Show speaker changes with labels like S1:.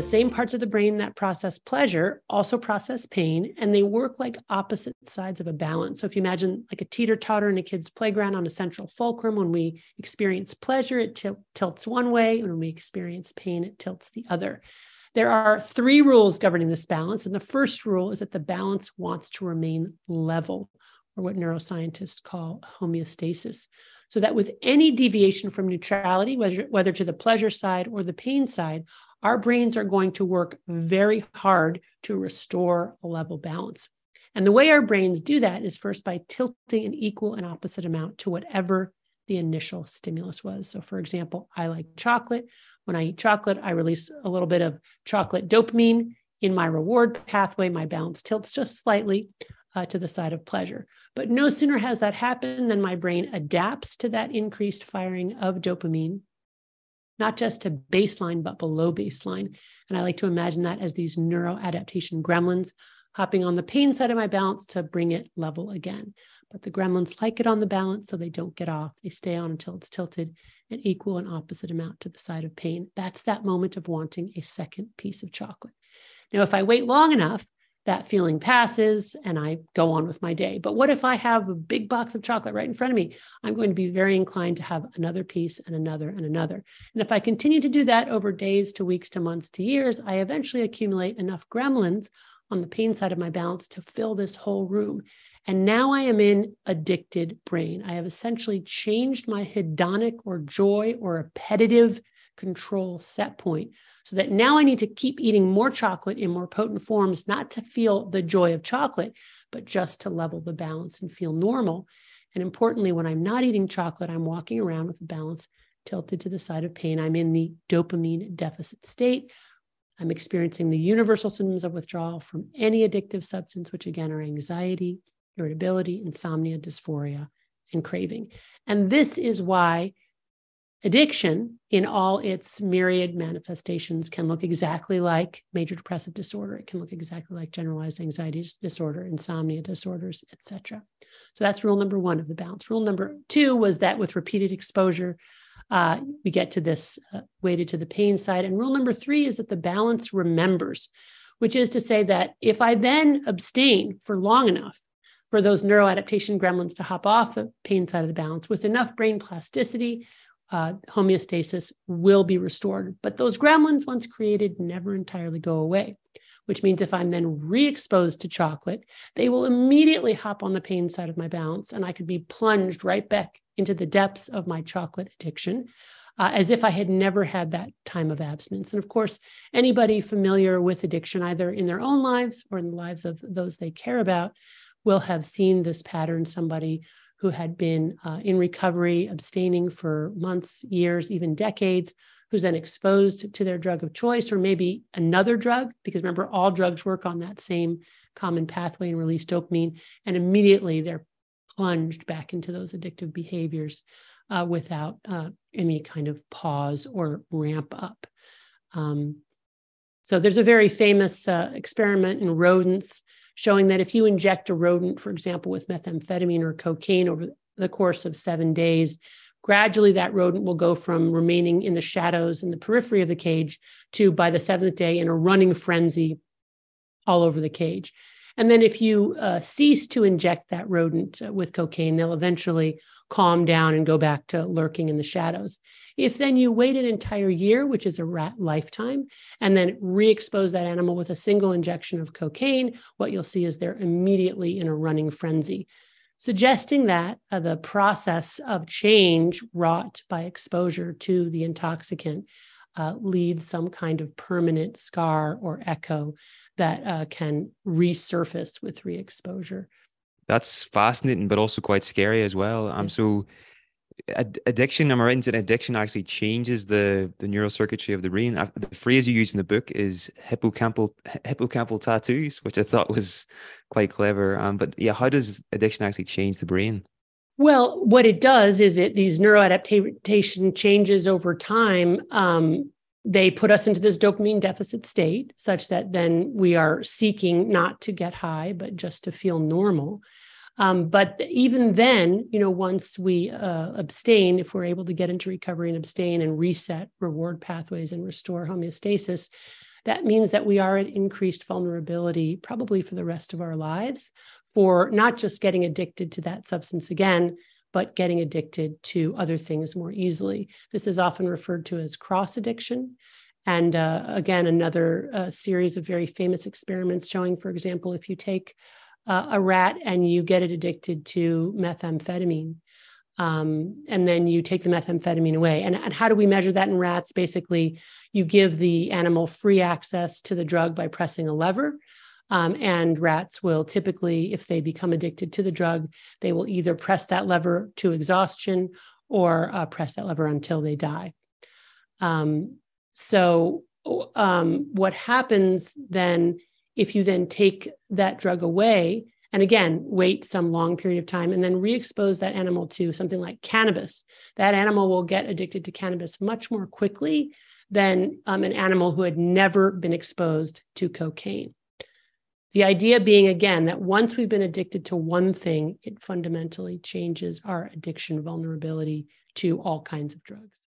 S1: the same parts of the brain that process pleasure also process pain, and they work like opposite sides of a balance. So if you imagine like a teeter totter in a kid's playground on a central fulcrum, when we experience pleasure, it t- tilts one way, and when we experience pain, it tilts the other. There are three rules governing this balance. And the first rule is that the balance wants to remain level, or what neuroscientists call homeostasis so that with any deviation from neutrality, whether, whether to the pleasure side or the pain side, our brains are going to work very hard to restore a level balance. And the way our brains do that is first by tilting an equal and opposite amount to whatever the initial stimulus was. So, for example, I like chocolate. When I eat chocolate, I release a little bit of chocolate dopamine in my reward pathway. My balance tilts just slightly uh, to the side of pleasure. But no sooner has that happened than my brain adapts to that increased firing of dopamine, not just to baseline, but below baseline. And I like to imagine that as these neuroadaptation gremlins hopping on the pain side of my balance to bring it level again. But the gremlins like it on the balance, so they don't get off. They stay on until it's tilted an equal and opposite amount to the side of pain. That's that moment of wanting a second piece of chocolate. Now, if I wait long enough, that feeling passes and I go on with my day. But what if I have a big box of chocolate right in front of me? I'm going to be very inclined to have another piece and another and another. And if I continue to do that over days to weeks to months to years, I eventually accumulate enough gremlins on the pain side of my balance to fill this whole room. And now I am in addicted brain. I have essentially changed my hedonic or joy or appetitive control set point so that now I need to keep eating more chocolate in more potent forms, not to feel the joy of chocolate, but just to level the balance and feel normal. And importantly, when I'm not eating chocolate, I'm walking around with the balance tilted to the side of pain. I'm in the dopamine deficit state. I'm experiencing the universal symptoms of withdrawal from any addictive substance, which again are anxiety, irritability, insomnia, dysphoria, and craving. And this is why Addiction, in all its myriad manifestations, can look exactly like major depressive disorder. It can look exactly like generalized anxiety disorder, insomnia disorders, etc. So that's rule number one of the balance. Rule number two was that with repeated exposure, uh, we get to this uh, weighted to the pain side. And rule number three is that the balance remembers, which is to say that if I then abstain for long enough, for those neuroadaptation gremlins to hop off the pain side of the balance with enough brain plasticity, uh, homeostasis will be restored. But those gremlins, once created, never entirely go away, which means if I'm then re exposed to chocolate, they will immediately hop on the pain side of my balance, and I could be plunged right back into the depths of my chocolate addiction. Uh, as if I had never had that time of abstinence. And of course, anybody familiar with addiction, either in their own lives or in the lives of those they care about, will have seen this pattern. Somebody who had been uh, in recovery, abstaining for months, years, even decades, who's then exposed to their drug of choice or maybe another drug, because remember, all drugs work on that same common pathway and release dopamine, and immediately they're plunged back into those addictive behaviors uh, without uh, any kind of pause or ramp up. Um, so there's a very famous uh, experiment in rodents showing that if you inject a rodent, for example, with methamphetamine or cocaine over the course of seven days, gradually that rodent will go from remaining in the shadows in the periphery of the cage to by the seventh day in a running frenzy all over the cage. And then if you uh, cease to inject that rodent uh, with cocaine, they'll eventually calm down and go back to lurking in the shadows. If then you wait an entire year, which is a rat lifetime, and then re expose that animal with a single injection of cocaine, what you'll see is they're immediately in a running frenzy, suggesting that uh, the process of change wrought by exposure to the intoxicant uh, leaves some kind of permanent scar or echo that uh, can resurface with re exposure
S2: that's fascinating, but also quite scary as well. Um, so addiction, am I right in addiction actually changes the the neural circuitry of the brain? The phrase you use in the book is hippocampal hippocampal tattoos, which I thought was quite clever. Um, but yeah, how does addiction actually change the brain?
S1: Well, what it does is it these neuroadaptation changes over time. Um, they put us into this dopamine deficit state, such that then we are seeking not to get high, but just to feel normal. Um, but even then, you know, once we uh, abstain, if we're able to get into recovery and abstain and reset reward pathways and restore homeostasis, that means that we are at increased vulnerability probably for the rest of our lives for not just getting addicted to that substance again, but getting addicted to other things more easily. This is often referred to as cross addiction. And uh, again, another uh, series of very famous experiments showing, for example, if you take uh, a rat and you get it addicted to methamphetamine, um, and then you take the methamphetamine away. And, and how do we measure that in rats? Basically, you give the animal free access to the drug by pressing a lever. Um, and rats will typically, if they become addicted to the drug, they will either press that lever to exhaustion or uh, press that lever until they die. Um, so, um, what happens then if you then take that drug away and again wait some long period of time and then re-expose that animal to something like cannabis that animal will get addicted to cannabis much more quickly than um, an animal who had never been exposed to cocaine the idea being again that once we've been addicted to one thing it fundamentally changes our addiction vulnerability to all kinds of drugs